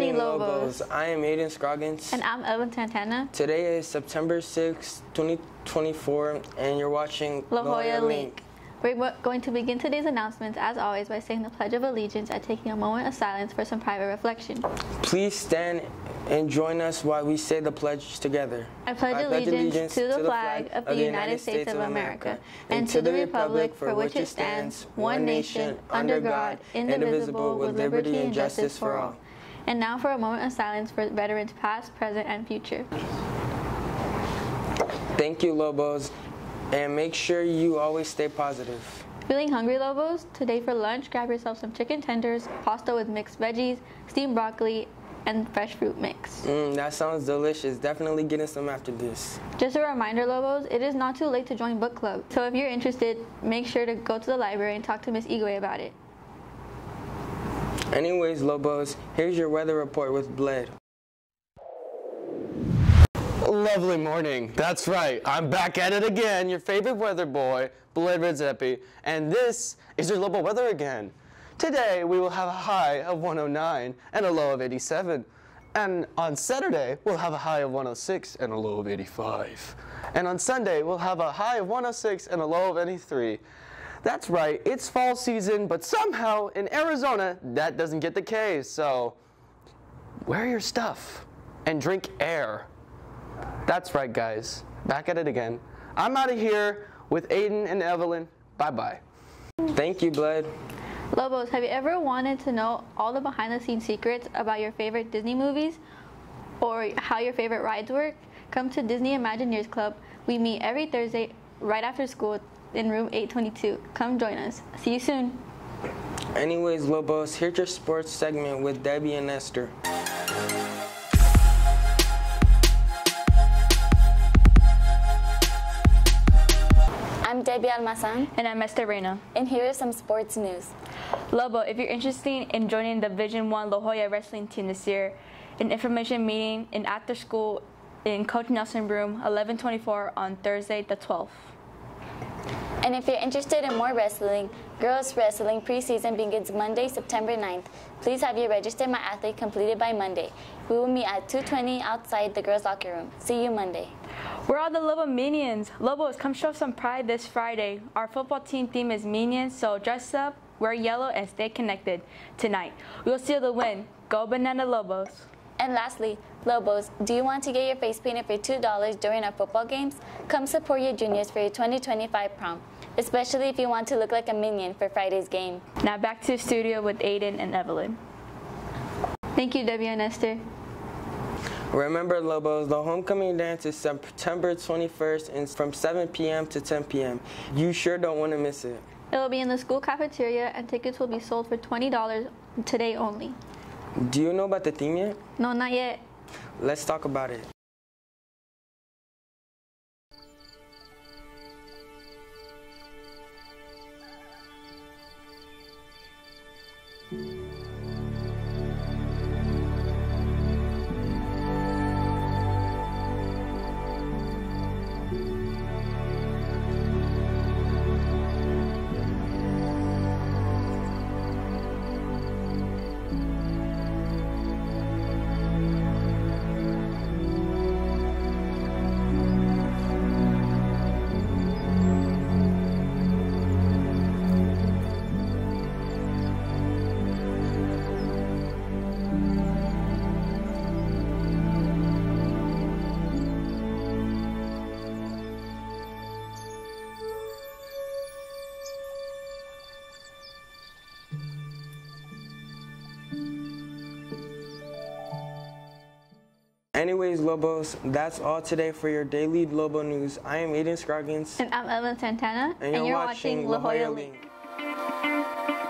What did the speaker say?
morning, Lobos. I am Aiden Scroggins. And I'm Evan Santana. Today is September 6, 2024, and you're watching La Joya Link. We're going to begin today's announcements, as always, by saying the Pledge of Allegiance and taking a moment of silence for some private reflection. Please stand and join us while we say the pledge together. I pledge, I pledge allegiance, allegiance to, the, to the flag, flag of the United States, States of America and to the republic for which it stands, one nation, under God, indivisible, with liberty and justice for all. And now for a moment of silence for veterans past, present, and future. Thank you, Lobos. And make sure you always stay positive. Feeling hungry, Lobos? Today for lunch, grab yourself some chicken tenders, pasta with mixed veggies, steamed broccoli, and fresh fruit mix. Mm, that sounds delicious. Definitely getting some after this. Just a reminder, Lobos, it is not too late to join book club. So if you're interested, make sure to go to the library and talk to Miss Igwe about it. Anyways, Lobos, here's your weather report with Bled. Lovely morning. That's right. I'm back at it again. Your favorite weather boy, Bled Redzepi, and this is your Lobo weather again. Today we will have a high of 109 and a low of 87. And on Saturday, we'll have a high of 106 and a low of 85. And on Sunday, we'll have a high of 106 and a low of 83. That's right, it's fall season, but somehow in Arizona, that doesn't get the case. So wear your stuff and drink air. That's right, guys. Back at it again. I'm out of here with Aiden and Evelyn. Bye-bye. Thank you, Bled. Lobos, have you ever wanted to know all the behind the scenes secrets about your favorite Disney movies or how your favorite rides work? Come to Disney Imagineers Club. We meet every Thursday right after school in room 822. Come join us. See you soon. Anyways, Lobos, here's your sports segment with Debbie and Esther. I'm Debbie Almazan. And I'm Esther Reina. And here is some sports news. Lobo, if you're interested in joining the Division One La Joya wrestling team this year, an information meeting in after school in Coach Nelson Room, 1124 on Thursday the 12th. And if you're interested in more wrestling, girls wrestling preseason begins Monday, September 9th. Please have your register my athlete completed by Monday. We will meet at 220 outside the girls locker room. See you Monday. We're all the Lobo Minions. Lobos, come show some pride this Friday. Our football team theme is Minions, so dress up, wear yellow, and stay connected. Tonight, we will seal the win. Go Banana Lobos. And lastly, Lobos, do you want to get your face painted for $2 during our football games? Come support your juniors for your 2025 prom, especially if you want to look like a minion for Friday's game. Now back to the studio with Aiden and Evelyn. Thank you, Debbie and Esther. Remember, Lobos, the homecoming dance is September 21st and from 7 p.m. to 10 p.m. You sure don't want to miss it. It will be in the school cafeteria and tickets will be sold for $20 today only. Do you know about the theme yet? No, not yet. Let's talk about it. Anyways, Lobos, that's all today for your daily Lobo news. I am Aiden Scroggins. And I'm Evan Santana. And, and you're, you're, watching, watching La Joya Link. Link.